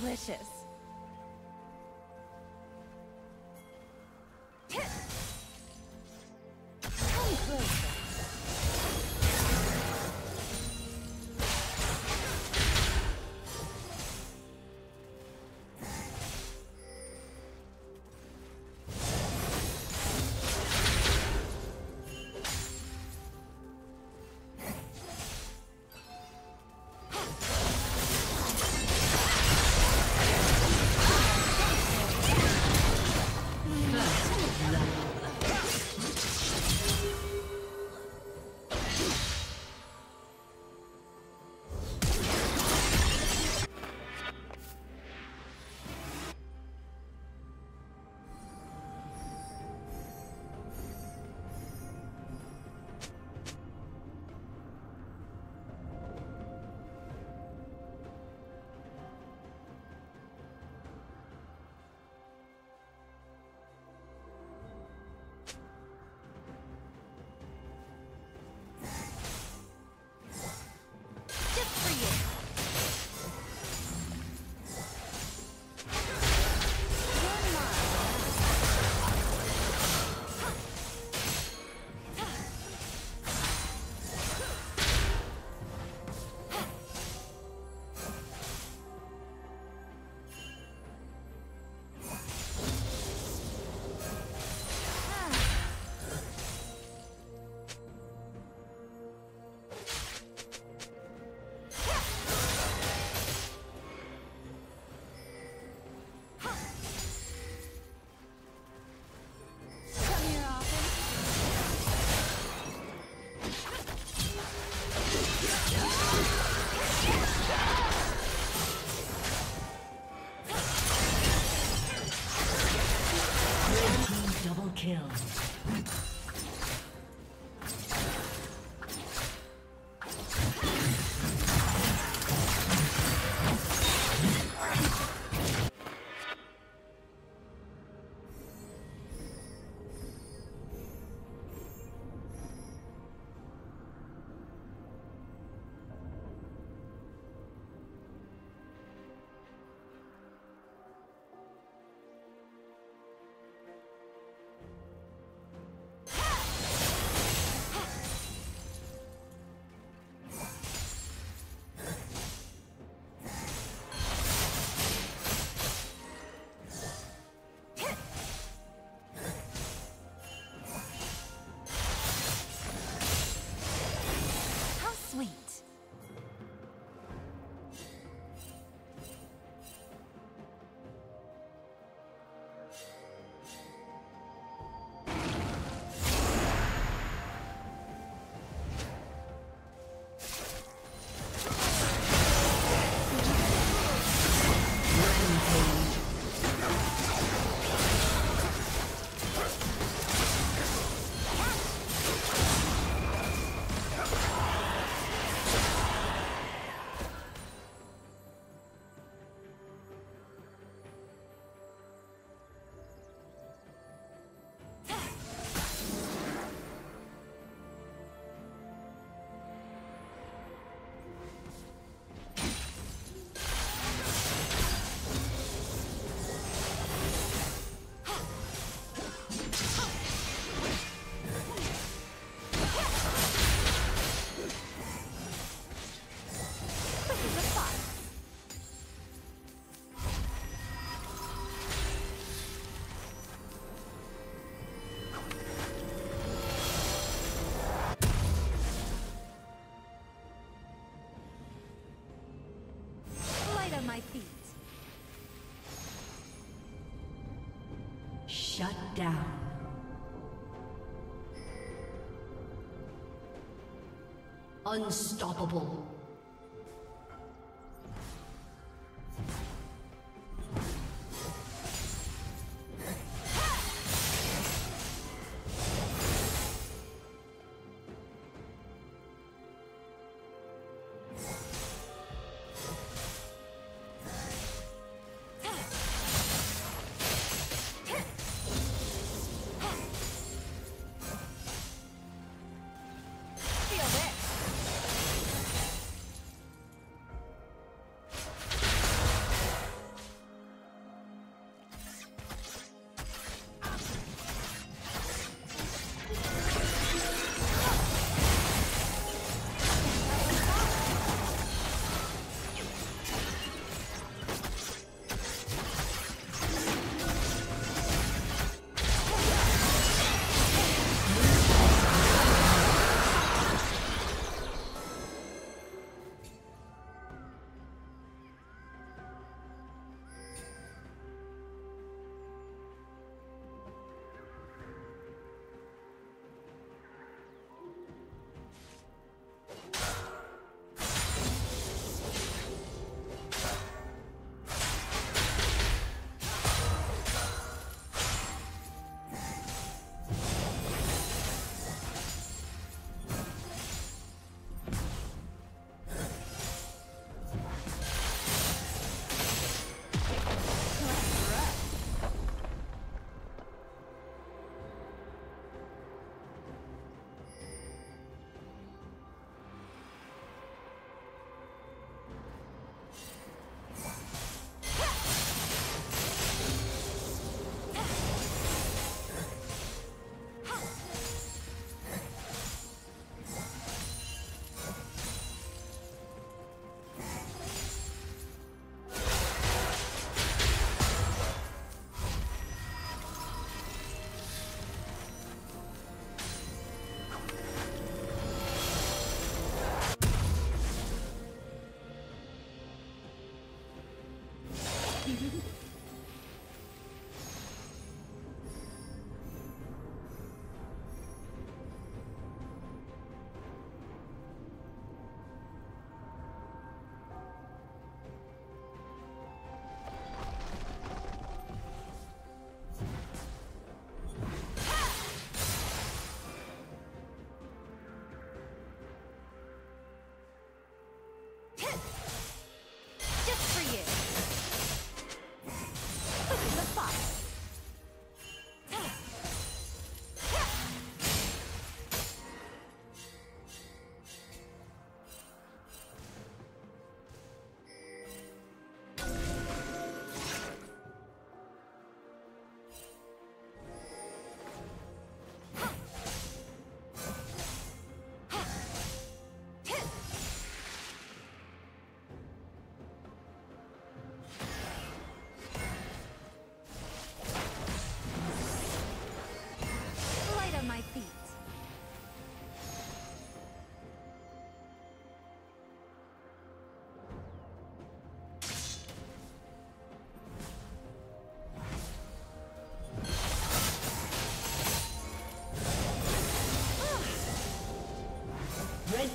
delicious. Kill. My feet. Shut down. Unstoppable.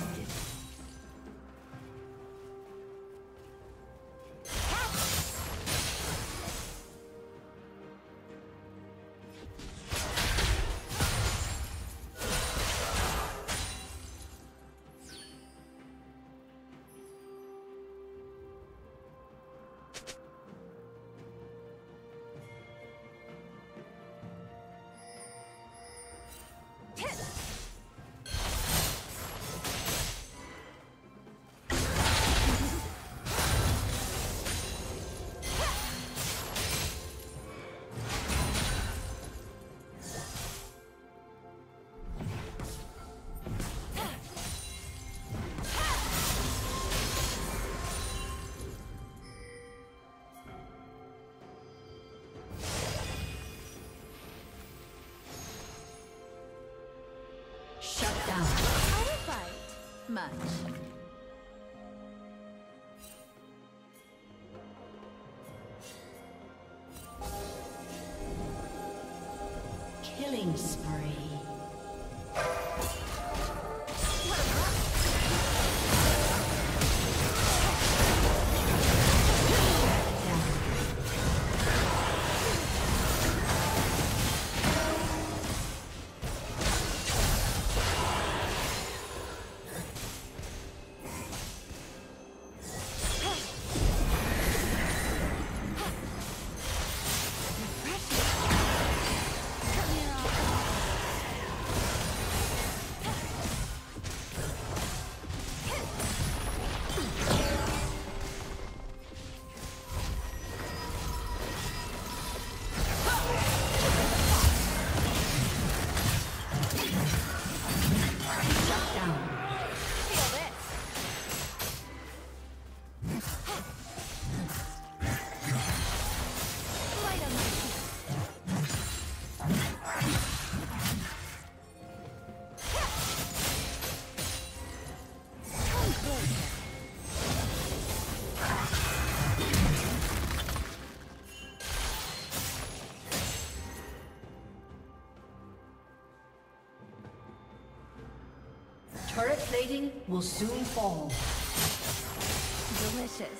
Has much. Killing spree. Plating will soon fall. Delicious.